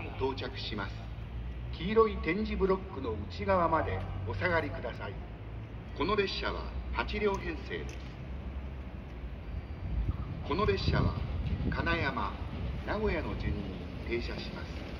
が到着します。黄色い点字ブロックの内側までお下がりください。この列車は8両編成です。この列車は金山名古屋の順に停車します。